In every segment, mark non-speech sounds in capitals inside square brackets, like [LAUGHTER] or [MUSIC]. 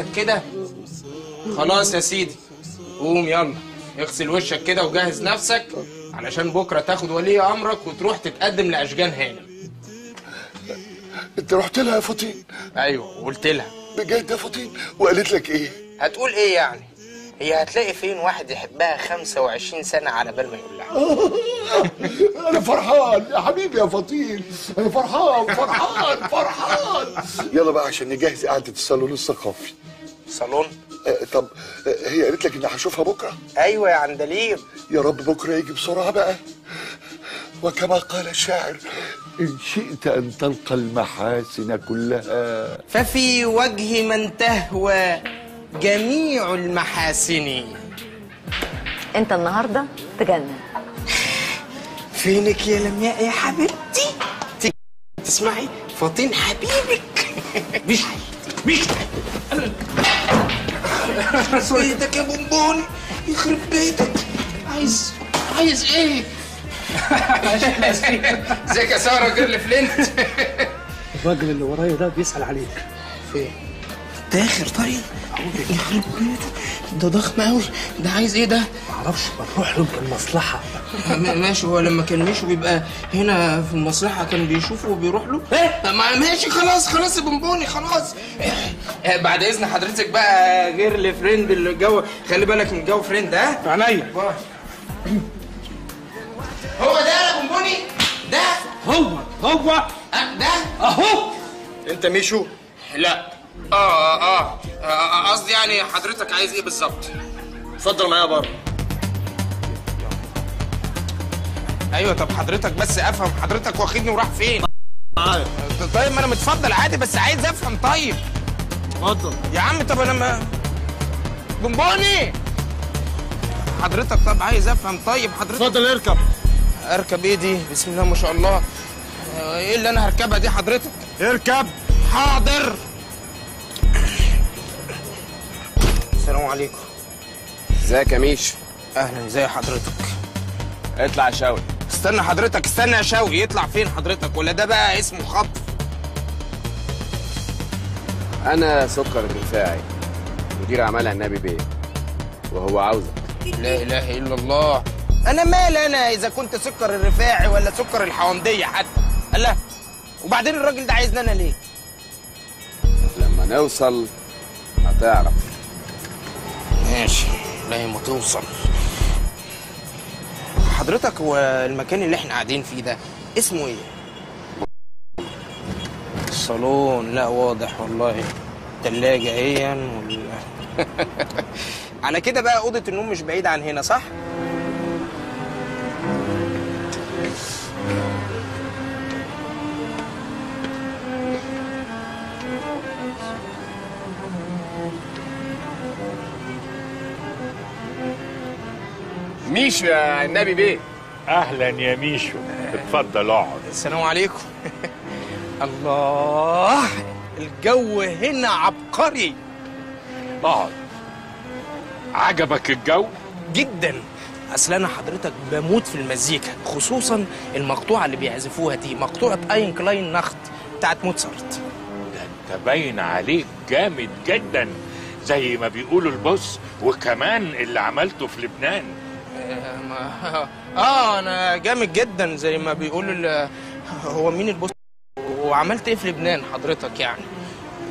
نكد كده. خلاص يا سيدي. قوم يلا. اغسل وشك كده وجهز نفسك علشان بكرة تاخد ولي أمرك وتروح تتقدم لأشجان هانم. انت رحت لها يا فطين؟ أيوه قلت لها. بجد يا فطين؟ وقالت لك إيه؟ هتقول إيه يعني؟ هي هتلاقي فين واحد يحبها 25 سنة على بال ما يقول لها. [LAUGHS] أنا فرحان يا حبيبي يا فطين أنا فرحان فرحان فرحان. يلا بقى عشان نجهز قعدة الصالون الثقافي. صالون؟ آه، طب آه، هي قالت لك إني هشوفها بكرة؟ أيوه يا عندليب. يا رب بكرة يجي بسرعة بقى. وكما قال الشاعر إن شئت أن تلقى المحاسن كلها. ففي وجه من تهوى جميع المحاسن. انت النهارده تجنن. فينك يا لمياء يا حبيبتي؟ تسمعي؟ فاطين حبيبك. مش مش بيتك يا بونبوني يخرب بيتك. عايز عايز إيه؟ ازيك يا سارة جيرل فلينت؟ الراجل اللي ورايا ده بيسأل عليك. فين؟ داخل طيب يخرب بيته ده ضخم قوي. ده عايز إيه ده؟ معرفش بروح له يمكن مصلحة م- ماشي هو لما كان ميشو بيبقى هنا في المصلحة كان بيشوفه وبيروح له. إيه؟ ما ماشي خلاص خلاص يا بونبوني خلاص. آه، بعد إذن حضرتك بقى girlfriend الجو خلي بالك من جو friend ها؟ عينيا. هو ده يا بونبوني؟ ده؟ هو هو. آه، ده؟ أهو. أنت ميشو لا. آه آه آه. آه، قصدي يعني حضرتك عايز إيه بالظبط؟ اتفضل معايا بره أيوه طب حضرتك بس أفهم. حضرتك واخدني وراح فين؟ معايا. طيب ما أنا متفضل عادي بس عايز أفهم. طيب. اتفضل. يا عم طب أنا ما بونبوني حضرتك طب عايز أفهم. طيب حضرتك اتفضل اركب. اركب إيه دي؟ بسم الله ما شاء الله. آه، إيه اللي أنا هركبها دي حضرتك؟ اركب. حاضر. السلام عليكم. ازيك يا ميش؟ أهلا ازي حضرتك؟ اطلع يا شاوي استنى حضرتك استنى يا شوقي يطلع فين حضرتك؟ ولا ده بقى اسمه خطف أنا سكر الرفاعي مدير أعمال النبي بيه وهو عاوزك. لا إله إلا الله. أنا مال أنا إذا كنت سكر الرفاعي ولا سكر الحونديه حتى؟ الله. وبعدين الراجل ده عايزني أنا ليه؟ لما نوصل هتعرف. ماشي. لا ما توصل حضرتك هو المكان اللي إحنا قاعدين فيه ده اسمه إيه؟ الصالون لا واضح والله. تلاجة اهي وال... [LAUGHS] على كده بقى أوضة النوم مش بعيدة عن هنا صح؟ ميشو يا عنابي بيه. أهلا يا ميشو. اتفضل اقعد. السلام عليكم. [LAUGHS] الله الجو هنا عبقري. اقعد. عجبك الجو؟ جدا. أصل أنا حضرتك بموت في المزيكا خصوصا المقطوعة اللي بيعزفوها دي مقطوعة Eine kleine Nacht بتاعت موتسارت. ده أنت باين عليك جامد جدا زي ما بيقولوا البص وكمان اللي عملته في لبنان. آه أنا جامد جدا زي ما بيقولوا ال- هو مين البوس؟ وعملت إيه في لبنان حضرتك يعني؟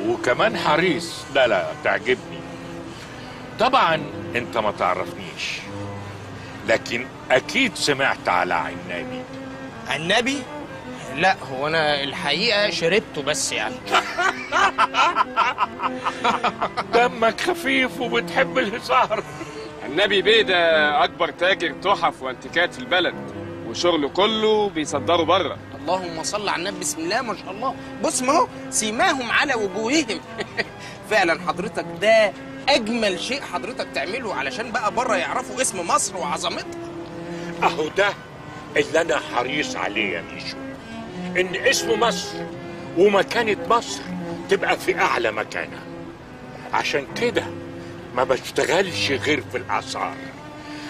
وكمان حريص. لا لا تعجبني. طبعا أنت ما تعرفنيش لكن أكيد سمعت على عنابي. النبي لا هو أنا الحقيقة شربته بس يعني. [LAUGHS] دمك خفيف وبتحب الهزار. النبي بيه ده أكبر تاجر تحف وأنتيكات في البلد وشغله كله بيصدره بره. اللهم صل على النبي بسم الله ما شاء الله. بص ما هو سيماهم على وجوههم. [LAUGHS] فعلا حضرتك ده أجمل شيء حضرتك تعمله علشان بقى بره يعرفوا اسم مصر وعظمتها. أهو ده اللي أنا حريص عليه يا ميشو. إن اسم مصر ومكانة مصر تبقى في أعلى مكانة. عشان كده ما بشتغلش غير في الآثار.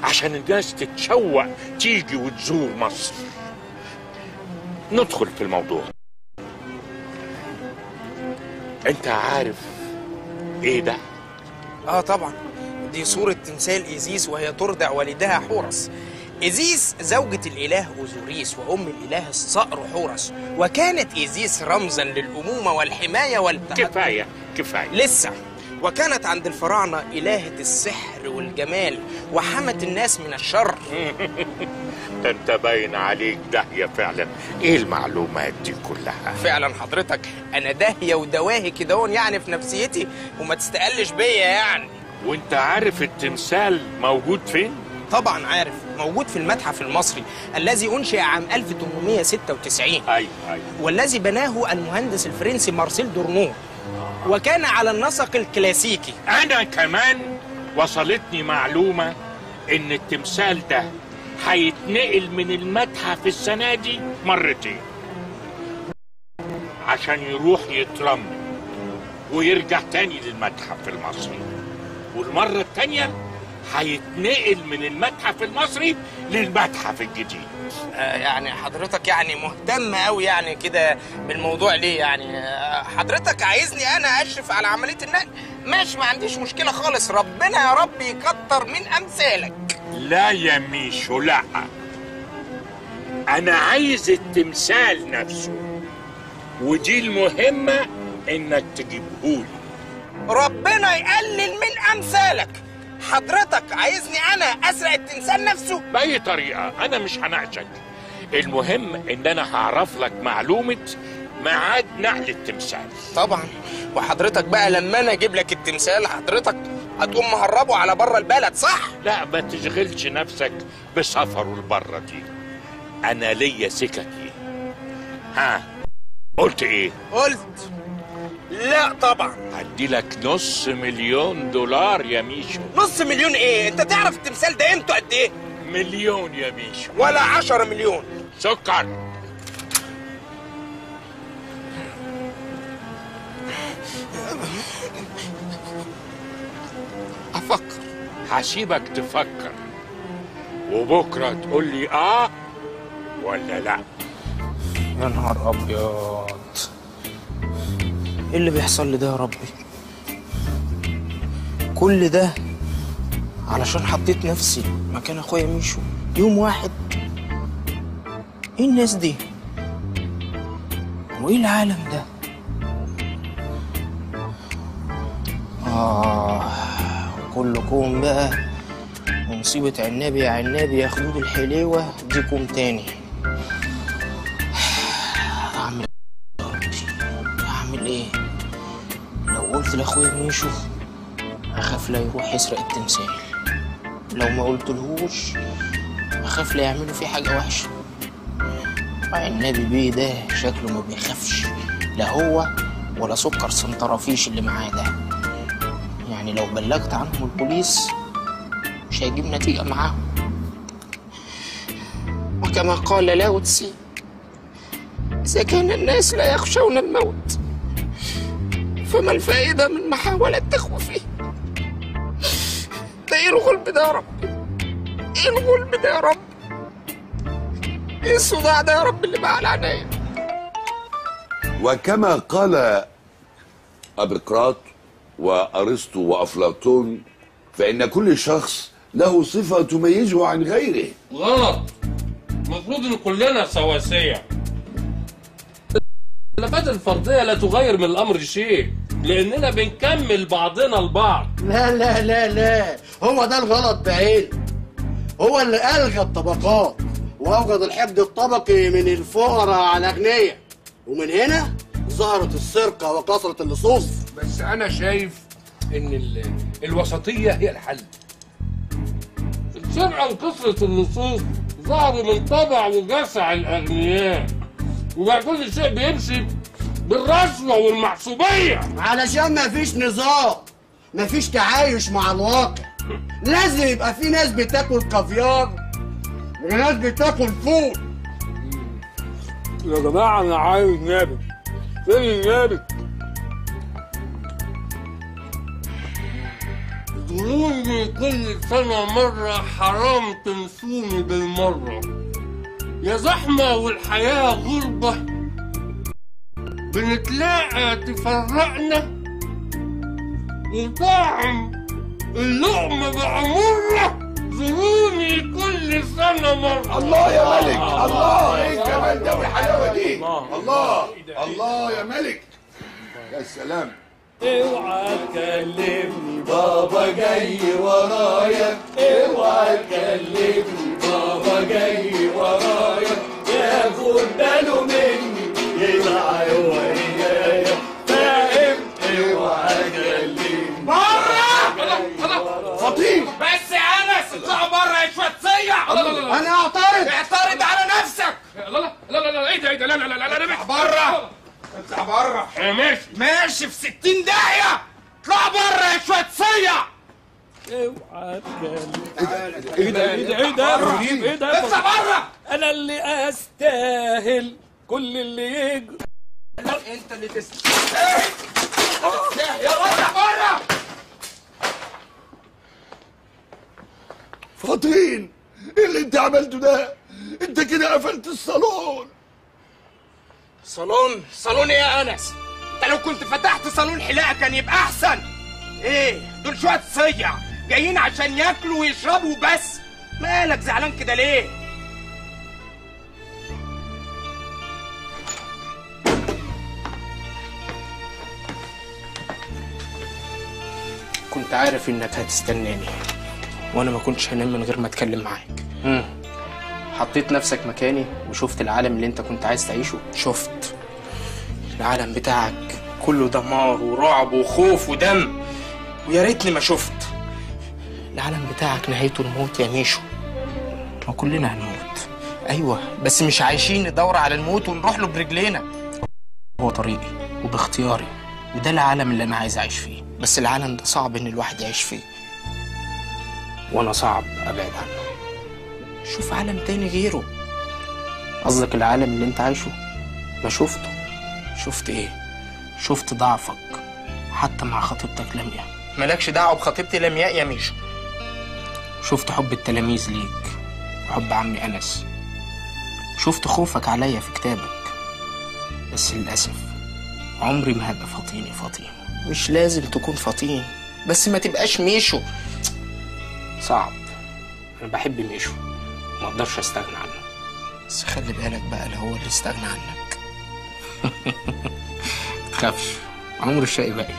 عشان الناس تتشوق تيجي وتزور مصر. ندخل في الموضوع. أنت عارف إيه ده؟ آه طبعا. دي صورة تمثال إيزيس وهي ترضع ولدها حورس. إيزيس زوجة الإله أوزوريس وأم الإله الصقر حورس. وكانت إيزيس رمزا للأمومة والحماية والتحدي. كفاية كفاية. لسه. وكانت عند الفراعنة إلهة السحر والجمال وحمت الناس من الشر. ده [LAUGHS] أنت باين عليك داهية فعلا. إيه المعلومات دي كلها؟ فعلا حضرتك أنا داهية ودواهي كده يعني في نفسيتي وما تستقلش بيا يعني. وأنت عارف التمثال موجود فين؟ طبعا عارف موجود في المتحف المصري الذي أنشئ عام 1896 أيوه أيوه والذي بناه المهندس الفرنسي مارسيل دورنو. وكان على النسق الكلاسيكي. أنا كمان وصلتني معلومة إن التمثال ده هيتنقل من المتحف السنة دي مرتين. عشان يروح يترمم ويرجع تاني للمتحف المصري. والمرة التانية هيتنقل من المتحف المصري للمتحف الجديد. يعني حضرتك يعني مهتم قوي يعني كده بالموضوع ليه يعني؟ آه، حضرتك عايزني أنا أشرف على عملية النقل؟ ماشي ما عنديش مشكلة خالص. ربنا يا رب يكتر من أمثالك. لا يا ميشو لا. أنا عايز التمثال نفسه ودي المهمة إنك تجيبهولي. ربنا يقلل من أمثالك. حضرتك عايزني أنا أسرق التمثال نفسه؟ بأي طريقة؟ أنا مش هناقشك المهم إن أنا هعرف لك معلومة ميعاد نقل التمثال. طبعا. وحضرتك بقى لما أنا أجيب لك التمثال حضرتك هتقوم مهربه على بره البلد صح؟ لا ما تشغلش نفسك بسفره البرة دي. أنا ليا سككي ها قلت إيه؟ قلت لا طبعا. هدي لك نص مليون دولار يا ميشو. نص مليون إيه؟ أنت تعرف التمثال ده قيمته قد إيه؟ مليون يا ميشو. ولا عشرة مليون. سكر. أفكر. هسيبك تفكر. وبكرة تقول لي آه ولا لا؟ يا نهار أبيض. إيه اللي بيحصل لي ده يا ربي؟ كل ده علشان حطيت نفسي مكان أخويا ميشو. يوم واحد إيه الناس دي؟ وإيه العالم ده؟ آه كلكم بقى ومصيبة عنابي يا عنابي يا خدود الحليوة ديكم تاني؟ لاخويا ميشو أخاف لا يروح يسرق التمثال. لو ما قلتلهوش أخاف لا يعملوا فيه حاجة وحشة. النبي بيه ده شكله ما بيخافش. لا هو ولا سكر سنترافيش اللي معاه ده. يعني لو بلغت عنهم البوليس مش هيجيب نتيجة معاهم. وكما قال لاو تسي إذا كان الناس لا يخشون الموت. فما الفائدة من محاولة تخويفه ده إيه الغلب ده يا رب. إيه الغلب ده يا رب. إيه الصداع ده يا رب اللي بقى على عينيا وكما قال أبقراط وأرسطو وأفلاطون فإن كل شخص له صفة تميزه عن غيره. غلط. المفروض إن كلنا سواسية. الخلافات الفردية لا تغير من الأمر شيء لأننا بنكمل بعضنا البعض. لا لا لا لا. هو ده الغلط بعينه هو اللي ألغى الطبقات وأوجد الحقد الطبقي من الفقراء على الأغنياء ومن هنا ظهرت السرقة وكثرة اللصوص. بس أنا شايف إن ال- الوسطية هي الحل. السرقة وكثرة اللصوص ظهروا من طبع وجسع الأغنياء. وبقى كل شيء بيمشي بالرشوة والمحسوبية علشان ما فيش نظام ما فيش تعايش مع الواقع. لازم يبقى في ناس بتاكل كافيار وناس بتاكل فول. يا جماعة أنا عايز نابت فين النابت؟ ظلوني كل سنة مرة حرام تنسوني بالمرة. يا زحمة والحياة غربة. بنتلاقى تفرقنا. وطعم اللقمة بقى مرة. زوروني كل سنة مرة. الله يا ملك. الله. إيه الجمال ده والحلاوة دي؟ الله. الله يا ملك. يا سلام. اوعى تكلمني بابا جاي ورايا. اوعى تكلمني بابا جاي ورايا. ياخد باله مني يدعى ويايا فاهم اوعى تكلمني فطين بس يا أنس اطلعوا بره يا شوية صيع. أنا أعترض. اعترض على نفسك. لا لا لا لا إيه ده إيه ده لا لا لا لا أنا بره اطلع بره ماشي. ماشي في 60 داهية. اطلع بره يا شوية صيع. أوعى إيه ده؟ إيه ده؟ إيه ده؟ يا إبراهيم إيه ده؟ اطلع بره أنا اللي أستاهل كل اللي يجري أنت اللي تستاهل يلا اطلع بره. فطين إيه اللي أنت عملته ده؟ أنت كده قفلت الصالون. صالون؟ صالون إيه يا أنس؟ أنت لو كنت فتحت صالون حلاقة كان يبقى أحسن. إيه؟ دول شوية صيع. جايين عشان ياكلوا ويشربوا بس. مالك زعلان كده ليه؟ كنت عارف إنك هتستناني وأنا ما كنتش هنام من غير ما أتكلم معاك. مم. حطيت نفسك مكاني وشفت العالم اللي أنت كنت عايز تعيشه؟ شفت. العالم بتاعك كله دمار ورعب وخوف ودم ويا ريتني ما شفت. العالم بتاعك نهايته الموت يا ميشو. ما كلنا هنموت. أيوه بس مش عايشين ندور على الموت ونروح له برجلينا. هو طريقي وباختياري وده العالم اللي أنا عايز أعيش فيه. بس العالم ده صعب إن الواحد يعيش فيه. وأنا صعب أبعد عنه. شوف عالم تاني غيره. قصدك العالم اللي أنت عايشه؟ ما شفته. شفت إيه؟ شفت ضعفك حتى مع خطيبتك لمياء. مالكش دعوة بخطيبتي لمياء يا ميشو. شفت حب التلاميذ ليك وحب عمي أنس. شفت خوفك عليا في كتابك بس للأسف عمري ما هبقى فطيني فطين. مش لازم تكون فطين بس ما تبقاش ميشو. صعب. أنا بحب ميشو ما أقدرش أستغنى عنه. بس خلي بالك بقى لو هو اللي استغنى عنك. [LAUGHS] تخافش عمر الشقي باقي.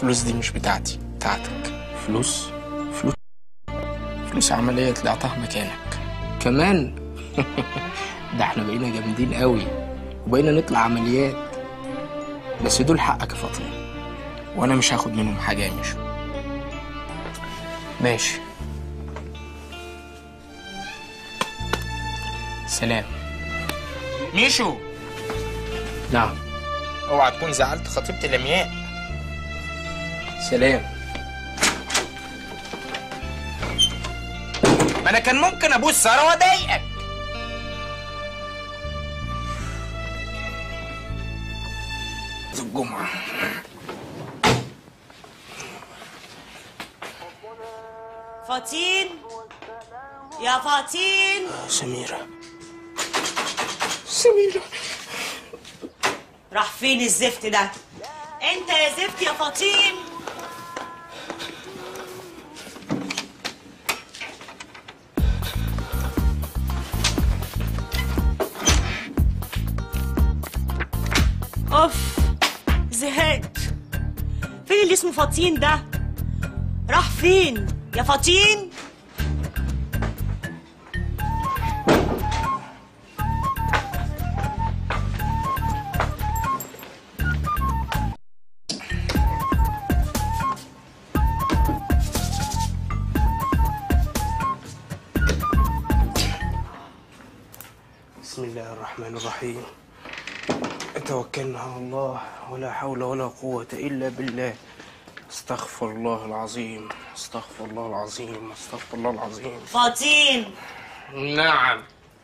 الفلوس دي مش بتاعتي بتاعتك. فلوس؟ فلوس؟ فلوس عملية طلعتها مكانك. كمان [LAUGHS] ده إحنا بقينا جامدين قوي وبقينا نطلع عمليات. بس دول حقك يا فاطمة وأنا مش هاخد منهم حاجة يا ميشو. ماشي. سلام. ميشو! نعم. اوعى تكون زعلت خطيبتي لمياء سلام. ما أنا كان ممكن أبوس ساره واضايقك الجمعة. فاطين يا فاطين سميرة. سميرة. راح فين الزفت ده؟ أنت يا زفت يا فاطين اللي اسمه فاطين ده. راح فين؟ يا فاطين؟ بسم الله الرحمن الرحيم. توكلنا على الله ولا حول ولا قوة إلا بالله. استغفر الله العظيم استغفر الله العظيم استغفر الله العظيم. فاطين. نعم.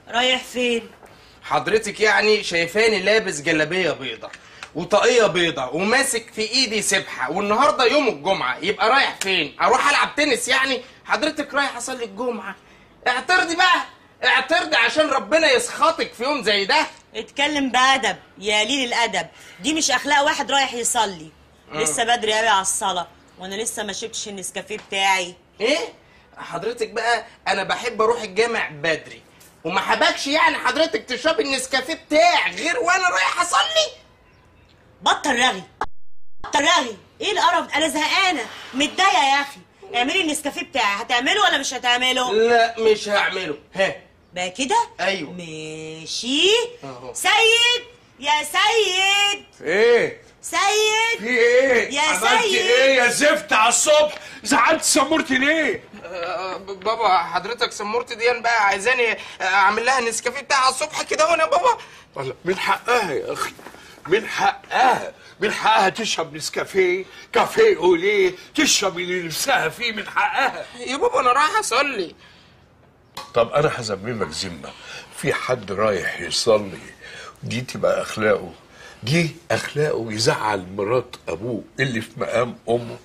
رايح فين؟ حضرتك يعني شايفاني لابس جلابية بيضة وطاقية بيضة وماسك في ايدي سبحة والنهاردة يوم الجمعة يبقى رايح فين؟ أروح العب تنس يعني؟ حضرتك رايح اصلي الجمعة. اعترضي بقى اعترضي عشان ربنا يسخطك في يوم زي ده. اتكلم بأدب يا قليل الأدب. دي مش أخلاق واحد رايح يصلي. لسه بدري قوي على الصلاة. وأنا لسه ما شربتش النسكافيه بتاعي. إيه؟ حضرتك بقى أنا بحب أروح الجامع بدري. وما حبكش يعني حضرتك تشربي النسكافيه بتاعك غير وأنا رايح أصلي؟ بطل رغي. بطل رغي. إيه القرف ده؟ أنا زهقانة. متضايقة يا أخي. اعملي النسكافيه بتاعي. هتعمله ولا مش هتعمله؟ لا مش هعمله. ها. بقى كده؟ أيوه. ماشي. سيد! يا سيد! إيه؟ سيد! في إيه؟ يا عملت سيد! إيه يا زفت على الصبح! زعلت سمرتي ليه؟ ب- بابا حضرتك سمورتي دي بقى عايزاني آه، أعمل لها النسكافيه بتاعها الصبح كده وأنا بابا. والله من حقها يا أخي من حقها من حقها تشرب نسكافيه كافيه أوليه تشرب اللي نفسها فيه من حقها. يا بابا أنا رايح أصلي. طب أنا هذممك ذمة. في حد رايح يصلي؟ دي تبقى أخلاقه. جه أخلاقه يزعل مرات أبوه اللي في مقام أمه.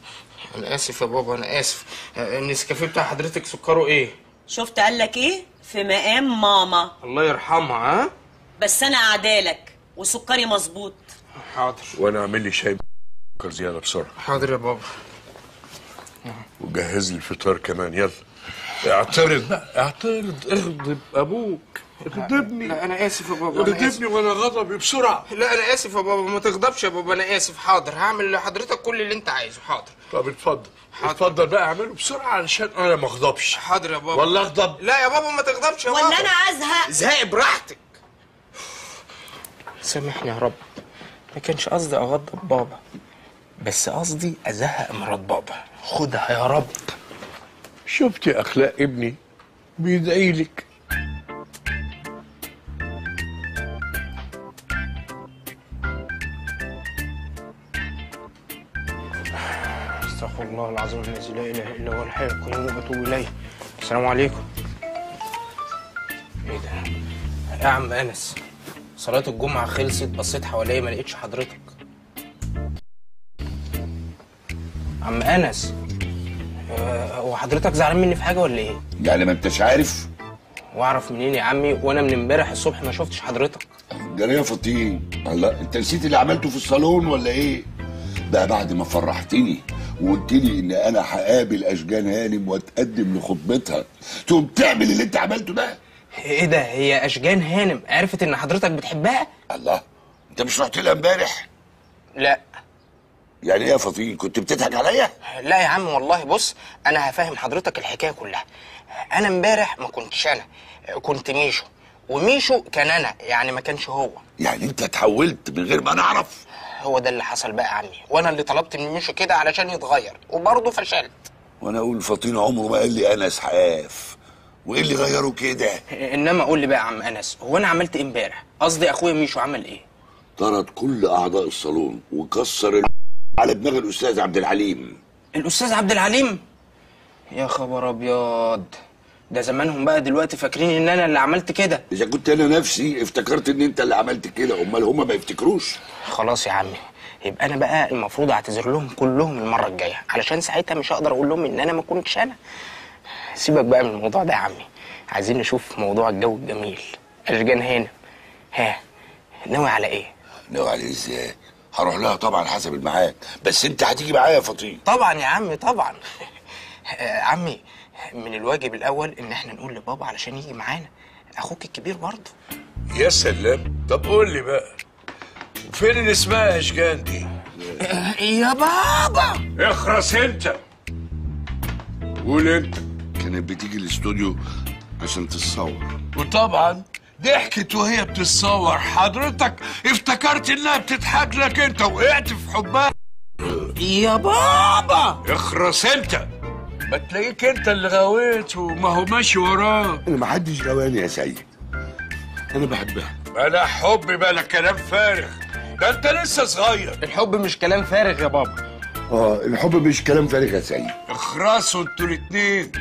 أنا آسف يا بابا أنا آسف. النسكافيه بتاع حضرتك سكره إيه؟ شفت قال لك إيه؟ في مقام ماما. الله يرحمها ها؟ بس أنا قعدالك وسكري مظبوط. حاضر. وأنا أعمل لي شاي سكر زيادة بسرعة. حاضر يا بابا. وجهز لي الفطار كمان يلا. اعترض بقى اعترض اغضب أبوك. اغضبني لا أنا آسف يا بابا آسف. وأنا غضبي بسرعة. لا أنا آسف يا بابا ما تغضبش يا بابا أنا آسف. حاضر هعمل لحضرتك كل اللي أنت عايزه حاضر. طب اتفضل. اتفضل بقى اعمله بسرعة علشان أنا ما أغضبش. حاضر يا بابا. ولا أغضب. لا يا بابا ما تغضبش يا ولا بابا. أنا أزهق. زهقي براحتك. سامحني يا رب. ما كانش قصدي أغضب بابا بس قصدي أزهق مرات بابا. خدها يا رب. شفت أخلاق ابني؟ بيدعي الله العظيم الذي لا إله إلا هو الحي القيوم وأتوب إليه. السلام عليكم. إيه ده؟ يا عم أنس صلاة الجمعة خلصت بصيت حواليا ما لقيتش حضرتك. عم أنس آه، هو حضرتك زعلان مني في حاجة ولا إيه؟ يعني ما أنتش عارف؟ واعرف منين يا عمي؟ وأنا من امبارح الصبح ما شفتش حضرتك. جري يا فطين. الله أنت نسيت اللي عملته في الصالون ولا إيه؟ بقى بعد ما فرحتني. وقلت لي إن أنا هقابل أشجان هانم وأتقدم لخطبتها. تقوم تعمل اللي أنت عملته ده؟ إيه ده؟ هي أشجان هانم عرفت إن حضرتك بتحبها؟ الله أنت مش رحت لها إمبارح؟ لا. يعني إيه يا فطين كنت بتضحك عليا؟ لا يا عم والله بص أنا هفهم حضرتك الحكاية كلها. أنا إمبارح ما كنتش أنا كنت ميشو. وميشو كان أنا يعني ما كانش هو. يعني أنت اتحولت من غير ما نعرف؟ هو ده اللي حصل بقى يا عمي وأنا اللي طلبت من ميشو كده علشان يتغير. وبرضه فشلت. وأنا أقول فطين عمره ما قال لي أنا اسحاف وإيه اللي غيره كده؟ إنما قول لي بقى يا عم أنس هو أنا عملت إيه إمبارح؟ قصدي أخويا ميشو عمل إيه؟ طرد كل أعضاء الصالون وكسر ال... على دماغ الأستاذ عبد الحليم. الأستاذ عبد العليم يا خبر أبيض. ده زمانهم بقى دلوقتي فاكرين إن أنا اللي عملت كده. إذا كنت أنا نفسي افتكرت إن أنت اللي عملت كده أمال هما ما يفتكروش؟ خلاص يا عمي يبقى أنا بقى المفروض أعتذر لهم كلهم المرة الجاية علشان ساعتها مش هقدر أقول لهم إن أنا ما كنتش أنا. سيبك بقى من الموضوع ده يا عمي عايزين نشوف موضوع الجو الجميل. أشجان هنا. ها ناوي على إيه؟ ناوي عليه إزاي؟ هروح لها طبعا حسب الميعاد بس أنت هتيجي معايا يا فطين طبعا يا عمي طبعا. [LAUGHS] آه، عمي من الواجب الأول إن إحنا نقول لبابا علشان يجي معانا. أخوك الكبير برضه. يا سلام. طب قول لي بقى فين اللي اسمها أشجان دي؟ [CLEARS THROAT] يا بابا! اخرس أنت. قول أنت. كانت بتيجي الاستوديو عشان تتصور. وطبعا ضحكت وهي بتتصور. حضرتك افتكرت إنها بتضحك لك أنت وقعت في حبها. يا بابا! اخرس أنت. ما تلاقيك انت اللي غويت وما هو ماشي وراك أنا ما حدش غواني يا سيد. أنا بحبها. بلا حب بلا كلام فارغ. ده انت لسه صغير. الحب مش كلام فارغ يا بابا. آه الحب مش كلام فارغ يا سيد. اخرسوا أنتوا الاتنين.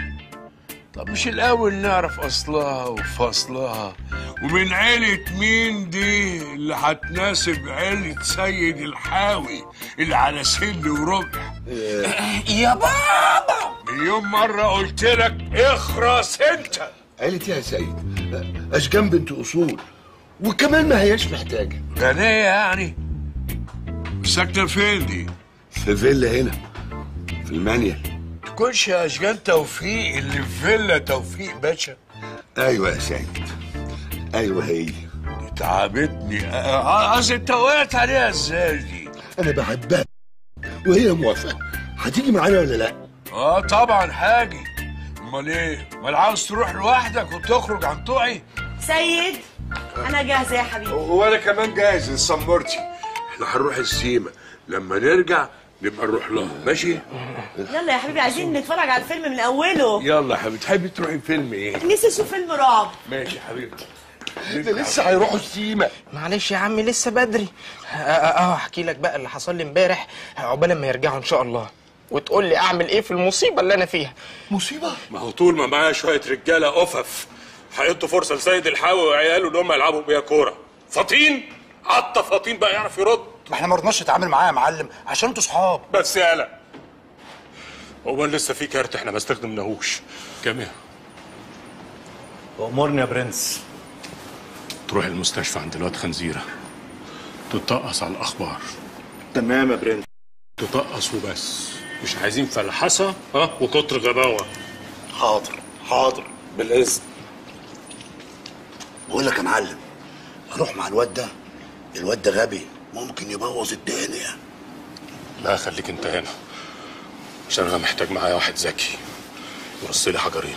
طب مش الأول نعرف أصلها وفصلها؟ ومن عيلة مين دي اللي هتناسب عيلة سيد الحاوي اللي على سن وربع؟ يا بابا! مليون مرة قلت لك اخرس انت إيه يا سيد اشجان بنت أصول؟ وكمان ما هياش محتاجة. غنية يعني. ساكنة فين دي؟ في فيلا هنا في المانيال تكونش يا اشجان توفيق اللي في فيلا توفيق باشا. أيوه يا سيد. أيوه هي دي. تعبتني. قصدي أنت وقعت عليها إزاي دي؟ أنا بحبها. وهي موافقة. هتيجي معانا ولا لا؟ آه طبعا هاجي. أمال إيه؟ امال عاوز تروح لوحدك وتخرج عن طوعي؟ سيد أنا جاهزة يا حبيبي. وأنا كمان جاهز لسمرتي إحنا هنروح السيما. لما نرجع نبقى نروح لها. ماشي؟ يلا يا حبيبي عايزين نتفرج على الفيلم من أوله. يلا يا حبيبي. تحبي تروحي فيلم إيه؟ نفسي أشوف فيلم رعب. ماشي يا حبيبتي ده لسه هيروحوا السيما. معلش يا عمي لسه بدري. أه احكي لك بقى اللي حصل لي امبارح عقبال ما يرجعوا إن شاء الله. وتقول لي أعمل إيه في المصيبة اللي أنا فيها؟ مصيبة؟ ما هو طول ما معايا شوية رجالة أفف هيدوا فرصة لسيد الحاوي وعياله إن هم يلعبوا بيها كورة. فاطين؟ حتى فطين بقى يعرف يرد. ما إحنا ما رضناش نتعامل معاه يا معلم عشان أنتوا صحاب. بس يالا هو لسه في كارت إحنا ما استخدمناهوش. كام امرني يا برنس. تروح المستشفى عند الواد خنزيرة. تتقص على الأخبار. تمام يا برنس. تطقص وبس. مش عايزين فلحسه ها؟ وكتر غباوة. حاضر حاضر. بالإذن. بقول لك يا معلم أروح مع الواد ده؟ الواد ده غبي. ممكن يبوظ الدنيا. لا خليك انت هنا. عشان أنا محتاج معايا واحد ذكي. يرص لي حجرين.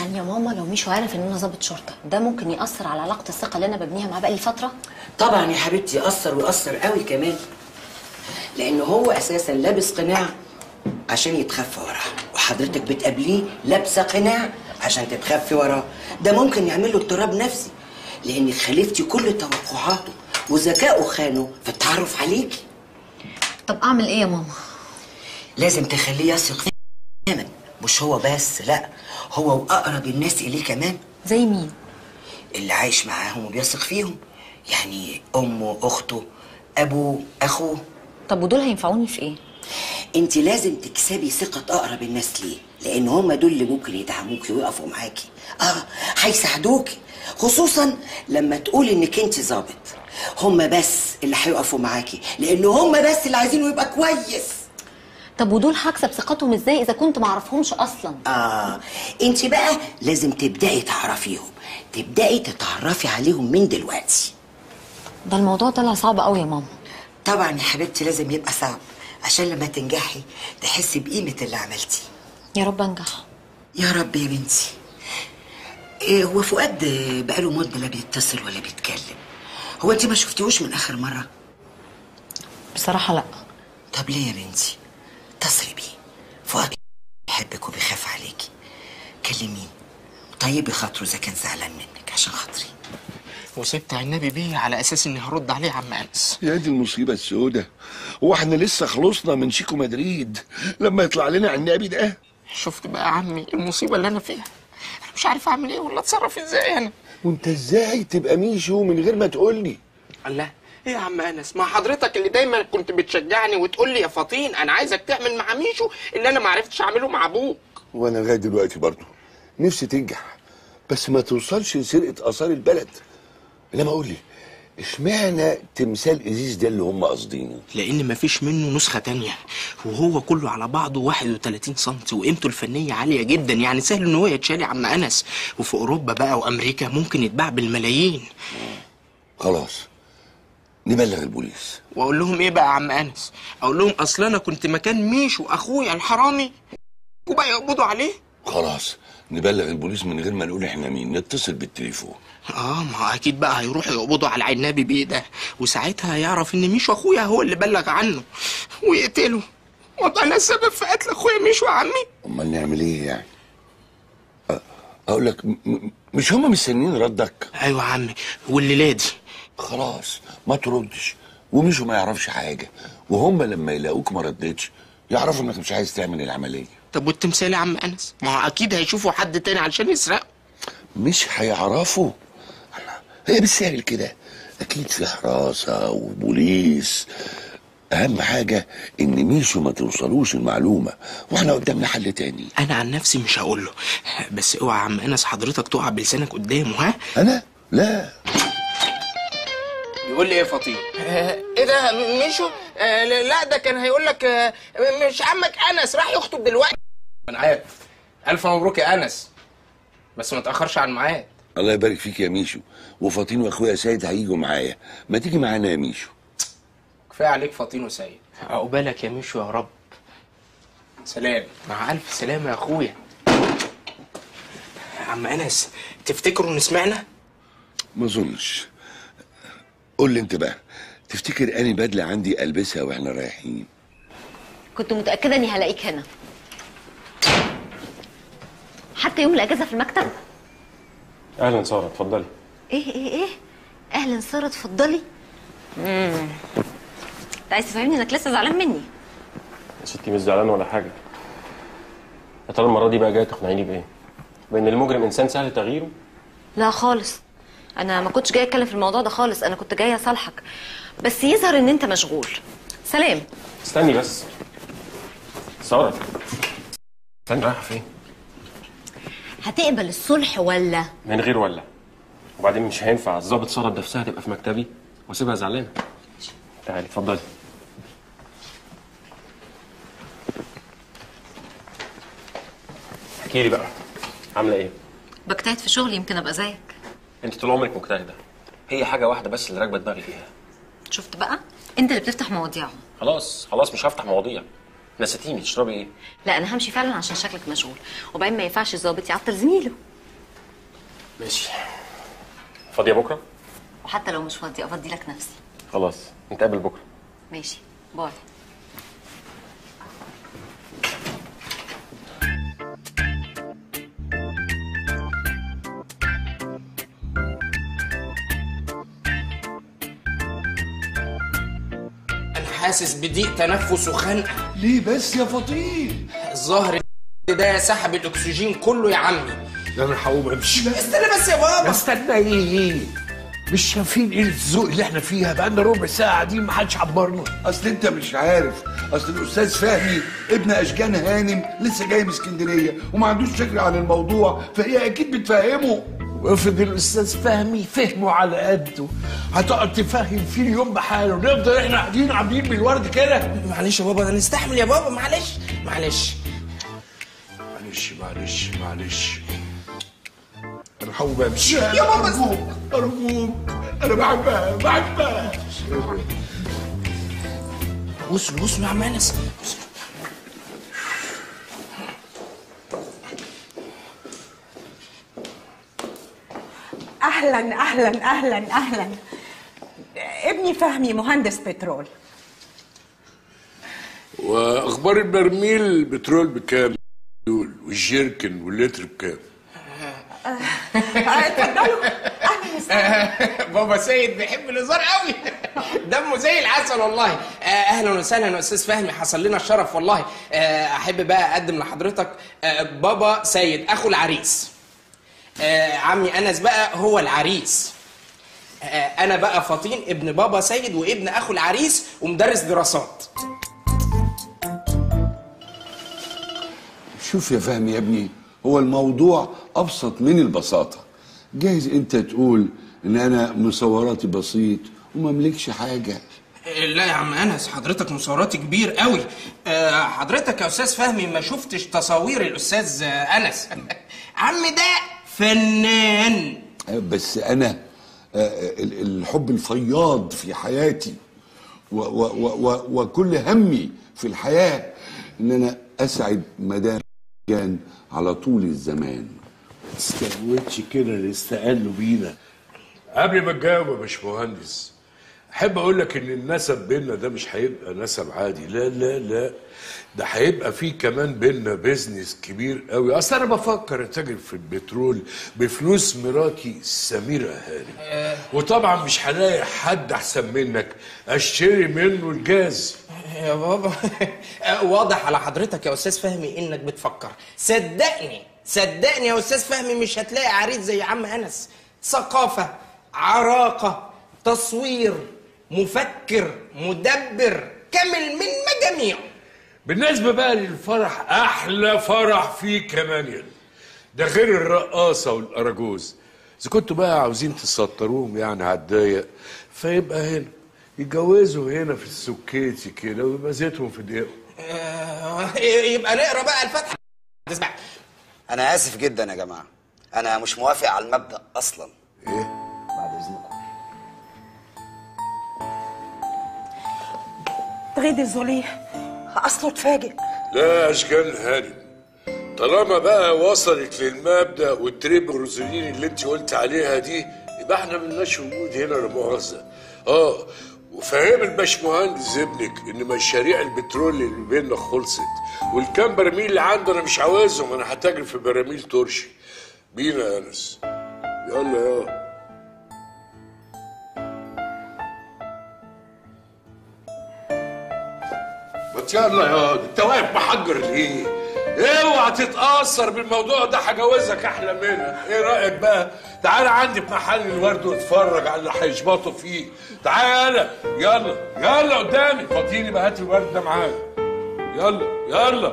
يعني يا ماما لو ميشو عارف إن أنا ضابط شرطة ده ممكن يأثر على علاقة الثقة اللي أنا ببنيها معاه بقالي فترة؟ طبعا يا حبيبتي يأثر ويأثر قوي كمان لأنه هو أساسا لابس قناع عشان يتخفى وراه وحضرتك بتقابليه لابسة قناع عشان تتخفي وراه. ده ممكن يعمل له اضطراب نفسي لأنك خالفتي كل توقعاته وذكائه خانه في التعرف عليكي. طب أعمل إيه يا ماما؟ لازم تخليه يثق تماما مش هو بس لا هو وأقرب الناس إليه كمان. زي مين؟ اللي عايش معاهم وبيثق فيهم يعني أمه أخته أبوه أخوه. طب ودول هينفعوني في إيه؟ أنت لازم تكسبي ثقة أقرب الناس ليه؟ لأن هم دول اللي ممكن يدعموكي ويقفوا معاكي. آه هيساعدوكي خصوصا لما تقولي إنك أنت ظابط. هم بس اللي هيقفوا معاكي لأن هم بس اللي عايزينه يبقى كويس. طب ودول هكسب ثقتهم إزاي إذا كنت ما أعرفهمش أصلا؟ آه انت بقى لازم تبدأي تعرفيهم تبدأي تتعرفي عليهم من دلوقتي. ده الموضوع طلع صعب قوي يا ماما. طبعا يا حبيبتي لازم يبقى صعب عشان لما تنجحي تحسي بقيمة اللي عملتيه. يا رب أنجح. يا رب يا بنتي. إيه هو فؤاد بقاله مدة لا بيتصل ولا بيتكلم. هو انت ما شفتيهوش من آخر مرة؟ بصراحة لأ. طب ليه يا بنتي؟ اتصلي بيه. فؤاد بيحبك وبيخاف عليكي. كلميه طيبي خاطره إذا كان زعلان منك عشان خاطري. وسبت عنبي بيه على أساس إني هرد عليه يا عم أنس. يا دي المصيبة السوداء. هو إحنا لسه خلصنا من شيكو مدريد. لما يطلع لنا عنابي ده. شفت بقى يا عمي المصيبة اللي أنا فيها. أنا مش عارف أعمل إيه ولا أتصرف إزاي أنا. وأنت إزاي تبقى ميشو من غير ما تقول لي الله. إيه يا عم أنس؟ ما حضرتك اللي دايما كنت بتشجعني وتقول لي يا فطين أنا عايزك تعمل مع ميشو اللي أنا ما عرفتش أعمله مع أبوك. وأنا لغاية دلوقتي برضه نفسي تنجح بس ما توصلش لسرقة آثار البلد. انما قول لي إشمعنى تمثال إزيز ده اللي هم قاصدينه؟ لأن مفيش منه نسخة تانية وهو كله على بعضه 31 سم وقيمته الفنية عالية جدا. يعني سهل إن هو يتشال يا عم أنس. وفي أوروبا بقى وأمريكا ممكن يتباع بالملايين. خلاص. نبلغ البوليس. وأقول لهم إيه بقى يا عم أنس؟ أقول لهم أصل أنا كنت مكان ميشو اخويا الحرامي. وبقى يقبضوا عليه. خلاص نبلغ البوليس من غير ما نقول إحنا مين نتصل بالتليفون. آه ما أكيد بقى هيروحوا يقبضوا على عنابي بيه ده؟ وساعتها هيعرف إن ميشو اخويا هو اللي بلغ عنه. ويقتله وأبقى أنا السبب في قتل أخويا ميشو عمي أمال نعمل إيه يعني؟ أقول لك مش هم مستنيين ردك؟ أيوه يا عمي والليلة دي. خلاص ما تردش. ومشوا ما يعرفش حاجة. وهم لما يلاقوك ما ردتش يعرفوا إنك مش عايز تعمل العملية. طب والتمثال يا عم أنس؟ ما هو أكيد هيشوفوا حد تاني علشان يسرقه مش هيعرفوا. هي بالسهل كده. أكيد في حراسة وبوليس. أهم حاجة إن ميشو ما توصلوش المعلومة وإحنا قدامنا حل تاني. أنا عن نفسي مش هقول له بس اوعى يا عم أنس حضرتك تقع بلسانك قدامه ها؟ أنا؟ لا. يقول لي إيه يا فطين آه إيه ده ميشو؟ آه لا ده كان هيقول لك آه مش عمك أنس راح يخطب دلوقتي. أنا عارف ألف مبروك يا أنس. بس ما تأخرش عن الميعاد. الله يبارك فيك يا ميشو. وفطين وأخويا سيد هيجوا معايا. ما تيجي معانا يا ميشو؟ كفاية عليك فطين وسيد. عقبالك يا ميشو يا رب. سلام. مع ألف سلامة يا أخويا. عم أنس تفتكروا إن سمعنا؟ ما أظنش. قول لي انت بقى تفتكر اني بدلة عندي ألبسها وإحنا رايحين؟ كنت متأكدة اني هلاقيك هنا. حتى يوم الأجازة في المكتب؟ أهلا سارة اتفضلي. إيه إيه إيه؟ أهلا سارة اتفضلي. امم أنت عايز تفهمني إنك لسه زعلان مني؟ يا ستي مش زعلان ولا حاجة. يا ترى المرة دي بقى جاية تقنعيني بإيه؟ بإن المجرم إنسان سهل تغييره؟ لا خالص. أنا ما كنتش جاية أتكلم في الموضوع ده خالص أنا كنت جاية أصالحك. بس يظهر إن أنت مشغول. سلام. استني بس. سارة. استني رايحة فين؟ هتقبل الصلح ولا؟ من غير ولا. وبعدين مش هينفع الظابط سارة بنفسها تبقى في مكتبي. واسيبها زعلانة. تعالي اتفضلي. احكي لي بقى. عاملة إيه؟ بجتهد في شغلي يمكن أبقى زيك. انت طول عمرك مجتهدة. هي حاجة واحدة بس اللي راكبة دماغي فيها. شفت بقى؟ انت اللي بتفتح مواضيعهم. خلاص خلاص مش هفتح مواضيع. نسيتيني تشربي إيه؟ لا أنا همشي فعلا عشان شكلك مشغول. وبعدين ما ينفعش الظابط يعطل زميله. ماشي. فاضية بكرة؟ وحتى لو مش فاضي افضي لك نفسي. خلاص نتقابل بكرة. ماشي. باي. حاسس بضيق تنفس وخنقة. ليه بس يا فطين الظهر ده سحب الأكسجين كله يا عمي. ده أنا هقوم امشي. استنى بس يا بابا. استنى إيه إيه؟ مش شايفين إيه الذوق اللي إحنا فيها؟ بقالنا ربع ساعة قاعدين ما حدش عبرنا. أصل أنت مش عارف. أصل الأستاذ فهمي ابن أشجان هانم لسه جاي من اسكندرية وما عندوش فكرة عن الموضوع فهي أكيد بتفهمه. وافرض الأستاذ فهمي فهمه على قده. هتقعد تفهم فيه اليوم بحاله. نفضل إحنا قاعدين عاملين بالورد كده. معلش يا بابا أنا نستحمل يا بابا. معلش معلش. معلش معلش معلش. أنا هقوم امشي يا بابا ارجوك ارجوك أنا بحبها بحبها وصل وصل يا عم أنس. أهلا أهلا أهلا أهلا. ابني فهمي مهندس بترول. وأخبار البرميل البترول بكام؟ دول والجيركن واللتر بكام؟ اتفضلوا. بابا سيد بيحب الهزار قوي. دمه زي العسل والله. آه، أهلا وسهلا يا أستاذ فهمي حصل لنا الشرف والله. آه، أحب بقى أقدم لحضرتك. آه، بابا سيد أخو العريس. آه، عمي أنس بقى هو العريس. آه، أنا بقى فطين ابن بابا سيد وابن أخو العريس ومدرس دراسات. شوف يا فهمي يا ابني هو الموضوع أبسط من البساطة. جايز أنت تقول إن أنا مصوراتي بسيط ومملكش حاجة. لا يا عم أنس حضرتك مصوراتي كبير قوي. آه، حضرتك يا أستاذ فهمي ما شفتش تصاوير الأستاذ آه، أنس. [LAUGHS] عم ده فنان. بس أنا آه، ال- الحب الفياض في حياتي و و و و وكل همي في الحياة إن أنا أسعد مدام كان على طول الزمان. استهوتش كده اللي استقلوا بينا. قبل ما تجاوب يا باشمهندس أحب أقول لك إن النسب بيننا ده مش هيبقى نسب عادي. لا لا لا. ده هيبقى فيه كمان بيننا business كبير قوي. أصل أنا بفكر اتاجر في البترول بفلوس مراتي سميرة هانم وطبعا مش هلاقي حد أحسن منك. أشتري منه الجاز. [LAUGHS] يا بابا. واضح على حضرتك يا أستاذ فهمي إنك بتفكر. صدقني صدقني يا أستاذ فهمي مش هتلاقي عريس زي عم أنس. ثقافة عراقة تصوير. مفكر مدبر كامل من مجاميعه. بالنسبة بقى للفرح أحلى فرح فيه كمان ده غير الرقاصة والأراجوز. إذا كنتوا بقى عاوزين تسطروهم يعني على الضيق فيبقى هنا. يتجوزوا هنا في السكيتي كده ويبقى زيتهم في دقيقهم آه، يبقى نقرأ بقى الفاتحه تسمع. أنا آسف جدا يا جماعة. أنا مش موافق على المبدأ أصلا. إيه؟ تغي ديزولي أصله اتفاجئ لا أشجان هانم. طالما بقى وصلت للمبدأ والتريب الروزولين اللي أنت قلت عليها دي يبقى إحنا ملناش وجود هنا لا مؤاخذة آه وفهم الباشمهندس ابنك إن مشاريع البترول اللي بيننا خلصت والكام برميل اللي عنده أنا مش عاوزهم أنا هتاجر في براميل ترشي بينا يا أنس. يلا يلا. يلا يا انت واقف محجر ليه؟ اوعى تتأثر بالموضوع ده هجوزك أحلى منها إيه رأيك بقى؟ تعالى عندي في محل الورد واتفرج على اللي هيشبطوا فيه. تعالى يلا يلا قدامي. فاضيني بقى هات الورد ده معاك يلا يلا.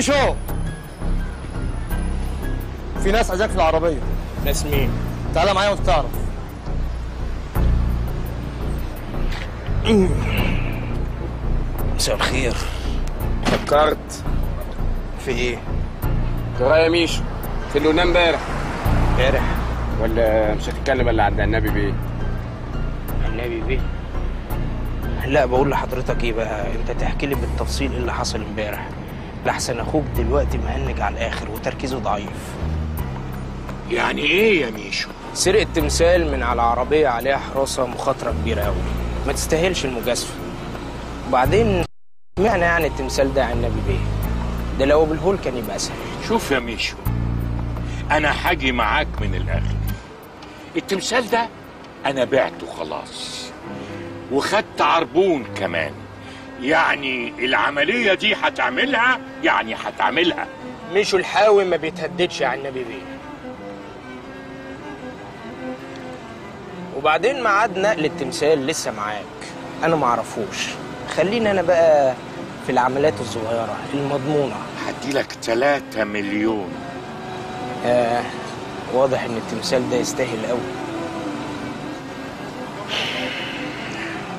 ميشو في ناس عايزاك في العربية. ناس مين؟ تعالى معايا وانت تعرف. مساء الخير. فكرت. في إيه؟ يا ميشو. في اللي امبارح. امبارح؟ ولا مش هتتكلم إلا عند النبي بيه؟ النبي بيه؟ لا بقول لحضرتك إيه بقى؟ أنت تحكي لي بالتفصيل إيه اللي حصل امبارح. لحسن أخوك دلوقتي مهنج على الآخر وتركيزه ضعيف. يعني إيه يا ميشو؟ سرقة تمثال من على عربية عليها حراسة مخاطرة كبيرة أوي. ما تستاهلش المجازفة. وبعدين اشمعنى يعني التمثال ده يا عنابي بيه؟ ده لو أبو الهول كان يبقى أسهل. شوف يا ميشو أنا حاجي معاك من الآخر. التمثال ده أنا بعته خلاص وخدت عربون كمان. يعني العملية دي هتعملها؟ يعني هتعملها. مشوا الحاوي ما بيتهددش على النبي بيه. وبعدين ميعاد نقل التمثال لسه معاك. أنا ما أعرفوش. خليني أنا بقى في العمليات الصغيرة المضمونة. هديلك 3 مليون. آه واضح إن التمثال ده يستاهل قوي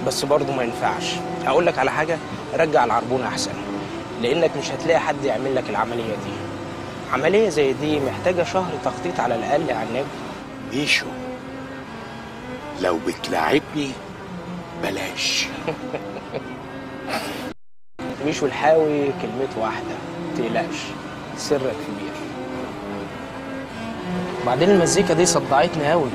بس برضه ما ينفعش. أقول لك على حاجة رجع العربون أحسن لأنك مش هتلاقي حد يعمل لك العملية دي. عملية زي دي محتاجة شهر تخطيط على الأقل النبي ميشو لو بتلاعبني بلاش. [LAUGHS] ميشو الحاوي كلمته واحدة متقلقش سرك كبير. وبعدين المزيكا دي صدعتني قوي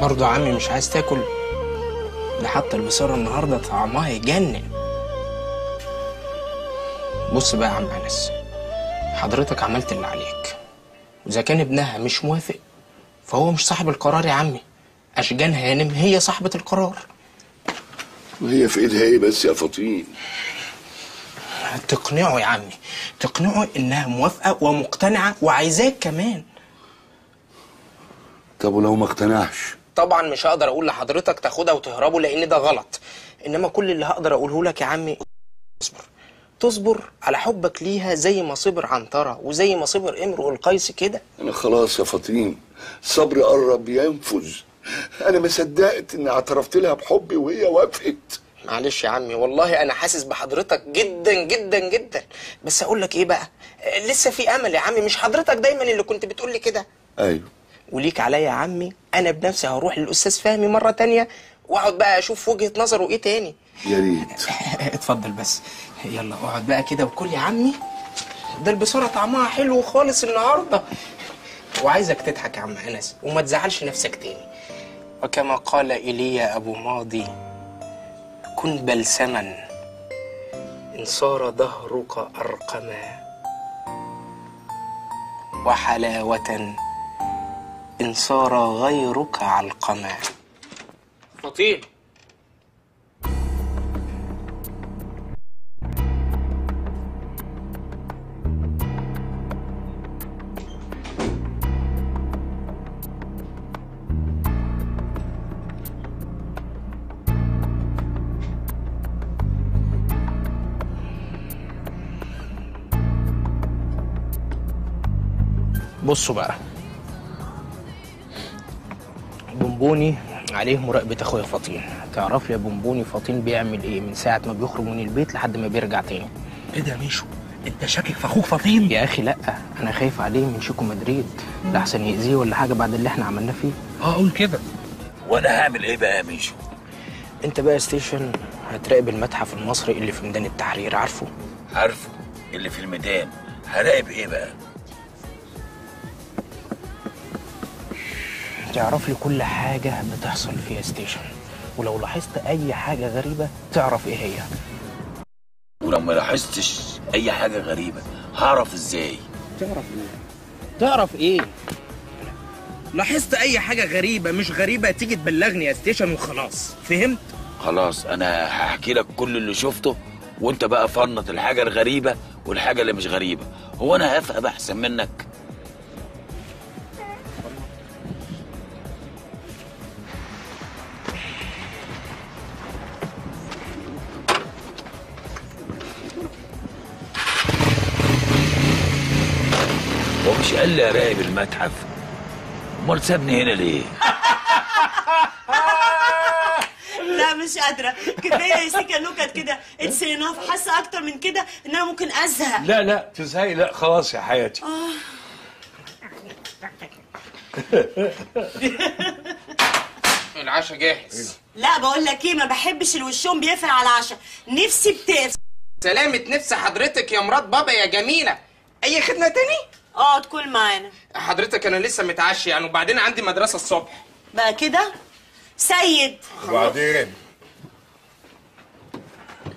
برضه يا عمي مش عايز تاكل. ده حتى البصارة النهاردة طعمها يجنن. بص بقى يا عم أنس حضرتك عملت اللي عليك. وإذا كان ابنها مش موافق فهو مش صاحب القرار يا عمي. أشجان هانم هي صاحبة القرار. وهي في إيدها إيه بس يا فطين؟ تقنعه يا عمي تقنعه إنها موافقة ومقتنعة وعايزاك كمان. طب ولو ما اقتنعش؟ طبعا مش هقدر أقول لحضرتك تاخدها وتهربوا لأن ده غلط. إنما كل اللي هقدر أقوله لك يا عمي تصبر تصبر على حبك ليها زي ما صبر عنترة وزي ما صبر إمرؤ القيس كده. أنا خلاص يا فطين صبري قرب ينفذ. أنا ما صدقت إني اعترفت لها بحبي وهي وافقت. معلش يا عمي والله أنا حاسس بحضرتك جدا جدا جدا. بس أقول لك إيه بقى؟ لسه في أمل يا عمي مش حضرتك دايما اللي كنت بتقول لي كده؟ أيوه. وليك عليا يا عمي أنا بنفسي هروح للأستاذ فهمي مرة تانية وأقعد بقى أشوف وجهة نظره إيه تاني. يا ريت. [LAUGHS] اتفضل بس. يلا أقعد بقى كده وكل يا عمي. ده البصاره طعمها حلو خالص النهارده. وعايزك تضحك يا عم أنس وما تزعلش نفسك تاني. وكما قال ايليا أبو ماضي كن بلسما إن صار ظهرك أرقما. وحلاوة إن صار غيرك علقما فطين. بصوا بقى. بونبوني عليه مراقبة اخويا فطين تعرف يا بونبوني فطين بيعمل إيه من ساعة ما بيخرج من البيت لحد ما بيرجع تاني؟ إيه ده يا ميشو؟ أنت شاكك في أخوك فطين يا أخي لأ أنا خايف عليه من شيكو مدريد. لحسن يأذيه ولا حاجة بعد اللي إحنا عملناه فيه؟ آه قول كده. وأنا هعمل إيه بقى يا ميشو؟ أنت بقى ستيشن هتراقب المتحف المصري اللي في ميدان التحرير عارفه؟ عارفه؟ اللي في الميدان. هراقب إيه بقى؟ تعرف لي كل حاجة بتحصل في ستيشن. ولو لاحظت أي حاجة غريبة تعرف إيه هي. ولو ما لاحظتش أي حاجة غريبة هعرف إزاي؟ تعرف إيه؟ تعرف إيه؟ لاحظت أي حاجة غريبة مش غريبة تيجي تبلغني يا ستيشن وخلاص. فهمت؟ خلاص أنا هحكي لك كل اللي شفته وأنت بقى فنط الحاجة الغريبة والحاجة اللي مش غريبة. هو أنا هفهم أحسن منك؟ مش قال لي اراقب المتحف. امال سابني هنا ليه؟ [LAUGHS] لا مش قادرة. كفاية يا سيكا نكت كده. it's enough حاسة أكتر من كده ان أنا ممكن أزهق. لا لا تزهقي. لا خلاص يا حياتي. آه. [LAUGHS] العشاء جاهز. لا بقول لك إيه ما بحبش اللي وشهم بيقرف على العشاء. نفسي بتقف سلامة نفس حضرتك يا مرات بابا يا جميلة. أي خدمة تاني؟ آه تكون معانا. حضرتك أنا لسه متعشي يعني وبعدين عندي مدرسة الصبح. بقى كده؟ سيد. وبعدين؟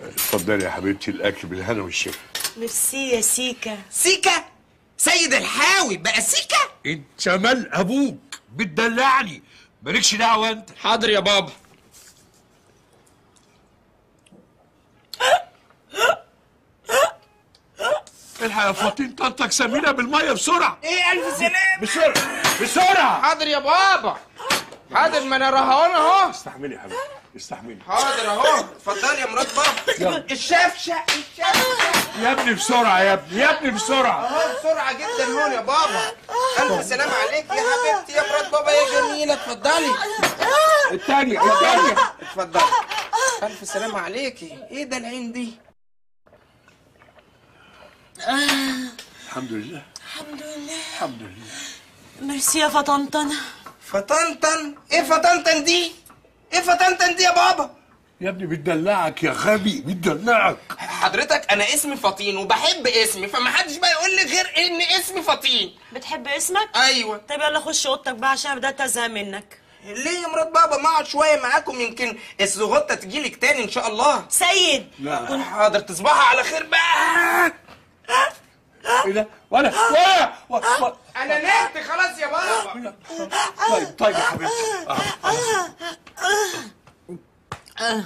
اتفضلي يا حبيبتي الأكل بالهنا والشفا. ميرسي يا سيكا. سيكا؟ سيد الحاوي بقى سيكا؟ انت مال أبوك؟ بتدلعني. مالكش دعوة أنت. حاضر يا بابا. الحق يا فاطين طنطك سمينا بالمية بسرعة. إيه ألف سلام بسرعة بسرعة. حاضر يا بابا. حاضر ما أنا رهوان أهو. استحملي يا حبيبتي استحملي. حاضر أهو. اتفضلي يا مرات بابا. يلا. الشفشة الشفشة يا ابني بسرعة يا ابني يا ابني بسرعة. أهو بسرعة جدا هون يا بابا. ألف سلام عليك يا حبيبتي يا مرات بابا يا جميلة. اتفضلي. الثانية الثانية اتفضلي. ألف سلام عليكي. إيه ده العين دي؟ الحمد لله. الحمد لله. الحمد لله. ميرسي يا فطنطن. فطنطن؟ إيه فطنطن دي؟ إيه فطنطن دي يا بابا؟ يا ابني بتدلعك يا غبي بتدلعك. حضرتك أنا اسمي فطين وبحب اسمي فما حدش بقى يقول لي غير إن اسمي فطين. بتحب اسمك؟ أيوه. طيب يلا خش أوضتك بقى عشان أنا بدات ازهق منك. ليه يا مرات بابا ما أقعد شوية معاكم؟ يمكن الزغطه تجيلك تاني إن شاء الله. سيد. لا. حاضر تصبحوا على خير بقى. إيه ده؟ وأنا وأنا و- و- أنا نهت خلاص يا بابا. طيب طيب يا حبيبتي. آه.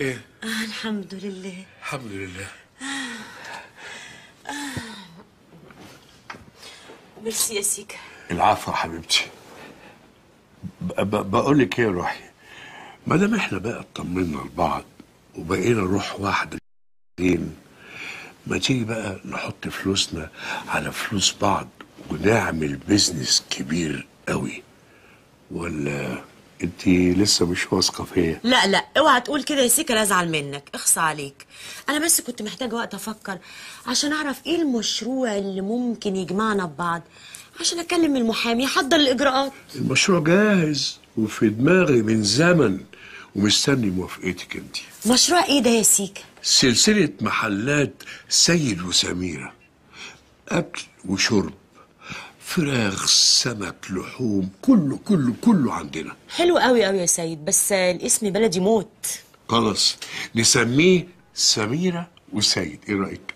إيه؟ الحمد لله. الحمد لله. ميرسي يا سيكا. العفو يا حبيبتي. بقول لك إيه يا روحي؟ ما دام إحنا بقى اطمنا لبعض وبقينا روح واحدة ما تيجي بقى نحط فلوسنا على فلوس بعض ونعمل بيزنس كبير قوي؟ ولا انت لسه مش واثقة فيا؟ لا لا. اوعى تقول كده يا سيكا لا ازعل منك. اخصى عليك. أنا بس كنت محتاجة وقت أفكر عشان اعرف إيه المشروع اللي ممكن يجمعنا ببعض. عشان اكلم المحامي يحضر الإجراءات. المشروع جاهز وفي دماغي من زمن ومستني موافقتك انت. مشروع إيه ده يا سيكا؟ سلسلة محلات سيد وسميرة أكل وشرب فراخ سمك لحوم كله كله كله عندنا. حلو قوي قوي يا سيد بس الاسم بلدي موت. خلاص نسميه سميرة وسيد إيه رأيك؟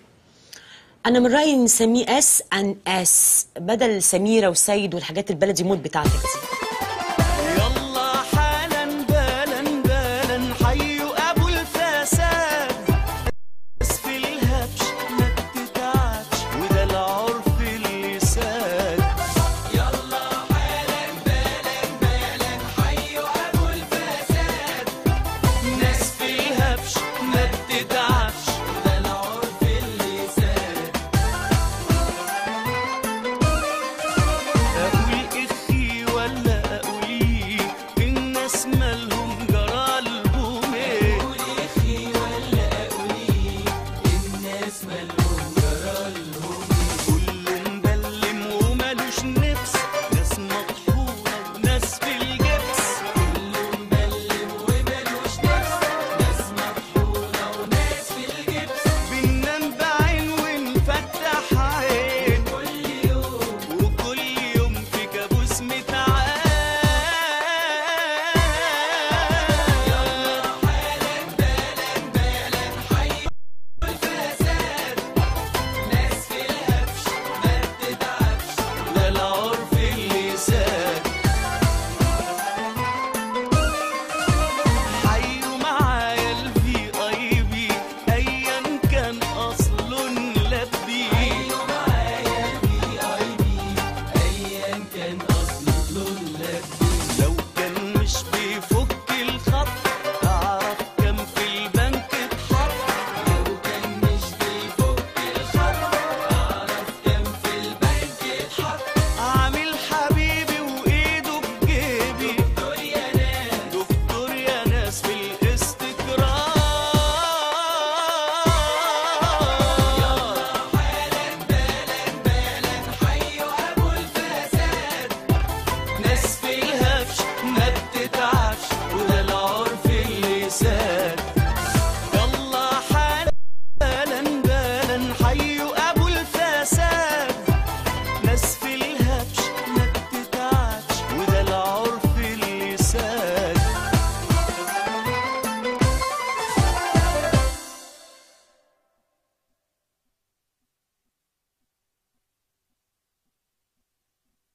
أنا من رأيي نسميه أس أن أس بدل سميرة وسيد والحاجات البلدي موت بتاعتك دي.